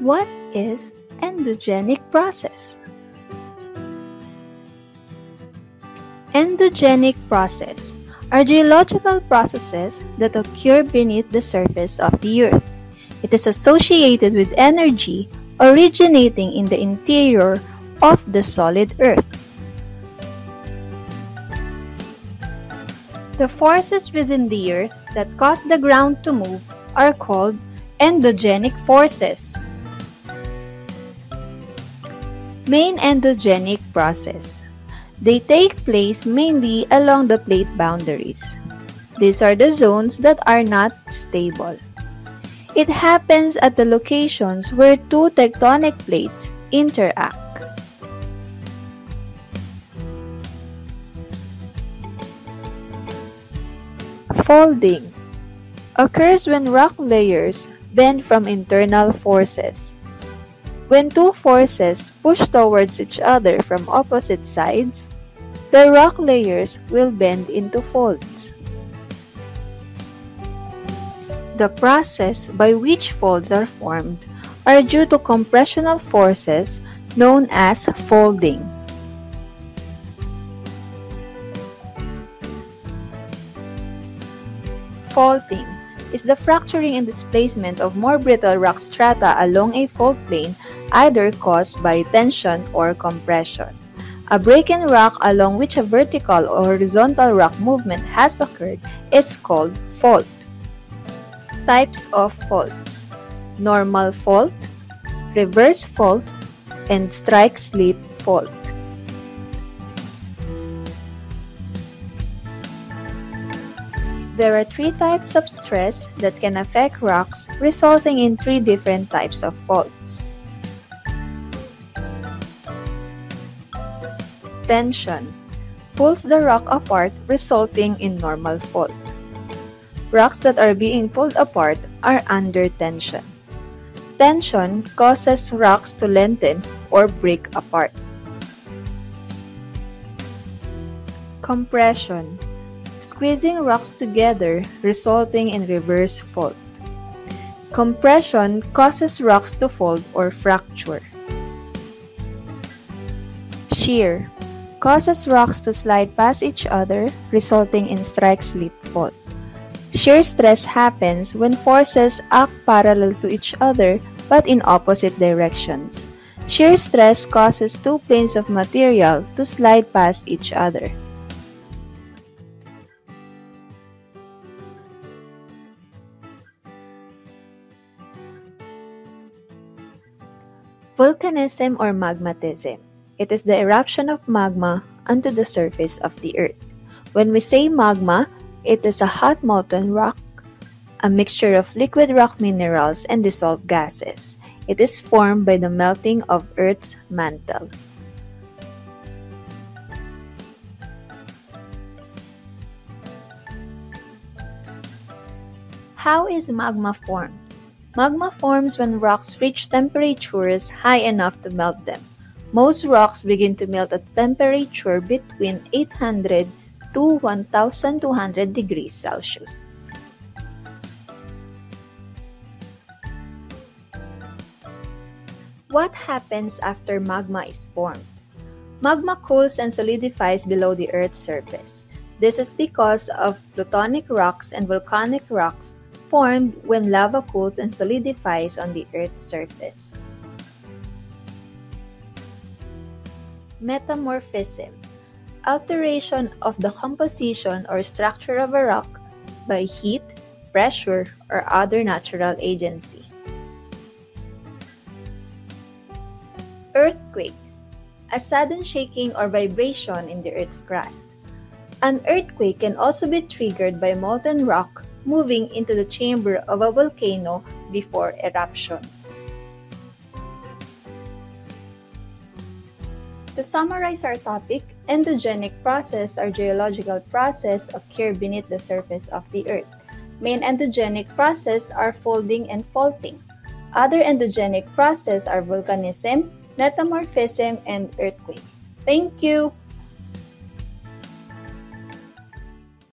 What is endogenic process? Endogenic process are geological processes that occur beneath the surface of the earth. It is associated with energy originating in the interior of the solid earth. The forces within the earth that cause the ground to move are called endogenic forces. Main endogenic process. They take place mainly along the plate boundaries. These are the zones that are not stable. It happens at the locations where two tectonic plates interact. Folding occurs when rock layers bend from internal forces. When two forces push towards each other from opposite sides, the rock layers will bend into folds. The process by which folds are formed are due to compressional forces known as folding. Faulting is the fracturing and displacement of more brittle rock strata along a fault plane either caused by tension or compression. A break in rock along which a vertical or horizontal rock movement has occurred is called fault. Types of faults Normal fault, reverse fault, and strike slip fault. There are three types of stress that can affect rocks, resulting in three different types of faults. Tension pulls the rock apart, resulting in normal fault. Rocks that are being pulled apart are under tension. Tension causes rocks to lengthen or break apart. Compression squeezing rocks together resulting in reverse fault. Compression causes rocks to fold or fracture. Shear causes rocks to slide past each other resulting in strike-slip fault. Shear stress happens when forces act parallel to each other but in opposite directions. Shear stress causes two planes of material to slide past each other. Volcanism or magmatism. It is the eruption of magma onto the surface of the earth. When we say magma, it is a hot molten rock, a mixture of liquid rock minerals and dissolved gases. It is formed by the melting of Earth's mantle. How is magma formed? Magma forms when rocks reach temperatures high enough to melt them. Most rocks begin to melt at temperature between 800 to 1200 degrees Celsius. What happens after magma is formed? Magma cools and solidifies below the Earth's surface. This is because of plutonic rocks and volcanic rocks formed when lava cools and solidifies on the Earth's surface. Metamorphism Alteration of the composition or structure of a rock by heat, pressure, or other natural agency. Earthquake A sudden shaking or vibration in the Earth's crust. An earthquake can also be triggered by molten rock moving into the chamber of a volcano before eruption. To summarize our topic, endogenic process are geological process occur beneath the surface of the earth. Main endogenic process are folding and faulting. Other endogenic process are volcanism, metamorphism, and earthquake. Thank you!